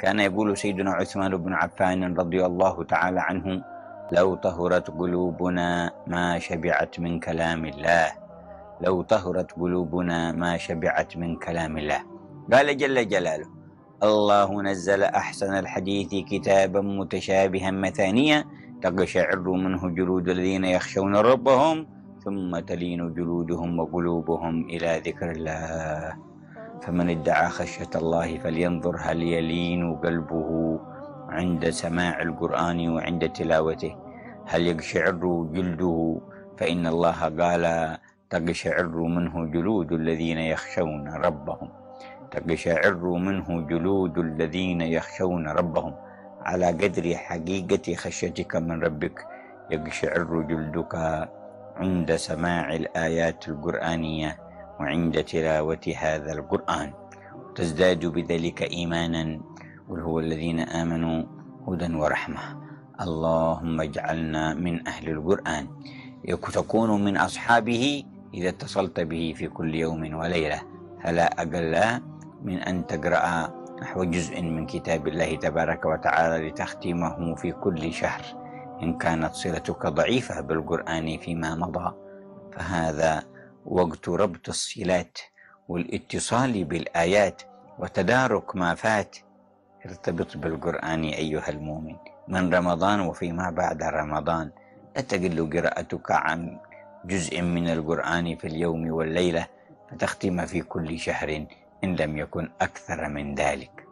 كان يقول سيدنا عثمان بن عفان رضي الله تعالى عنه لو طهرت قلوبنا ما شبعت من كلام الله. لو طهرت قلوبنا ما شبعت من كلام الله. قال جل جلاله الله نزل أحسن الحديث كتابا متشابها مثانيا تقشعر منه جلود الذين يخشون ربهم ثم تلين جلودهم وقلوبهم إلى ذكر الله. فمن ادعى خشية الله فلينظر هل يلين قلبه عند سماع القرآن وعند تلاوته. هل يقشعر جلده؟ فإن الله قال تقشعر منه جلود الذين يخشون ربهم. تقشعر منه جلود الذين يخشون ربهم. على قدر حقيقة خشيتك من ربك يقشعر جلدك عند سماع الآيات القرآنية. وعند تلاوة هذا القرآن. تزداد بذلك إيمانا قل هو الذين آمنوا هدى ورحمة. اللهم اجعلنا من أهل القرآن. تكون من أصحابه إذا اتصلت به في كل يوم وليلة. فلا أقل من أن تقرأ نحو جزء من كتاب الله تبارك وتعالى لتختمه في كل شهر. إن كانت صلتك ضعيفة بالقرآن فيما مضى فهذا وقت ربط الصلات والاتصال بالآيات وتدارك ما فات. ارتبط بالقرآن أيها المؤمن من رمضان وفيما بعد رمضان. لا تقل قراءتك عن جزء من القرآن في اليوم والليلة فتختم في كل شهر إن لم يكن أكثر من ذلك.